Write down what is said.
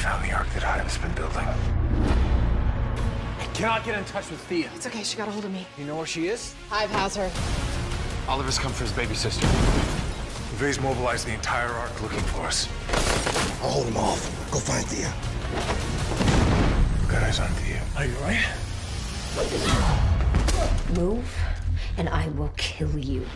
found the ark that Hive's been building. I cannot get in touch with Thea. It's okay, she got a hold of me. You know where she is? Hive has her. Oliver's come for his baby sister. Vay's mobilized the entire ark looking for us. I'll hold him off. Go find Thea. Got eyes on Thea. Are you right? Move, and I will kill you.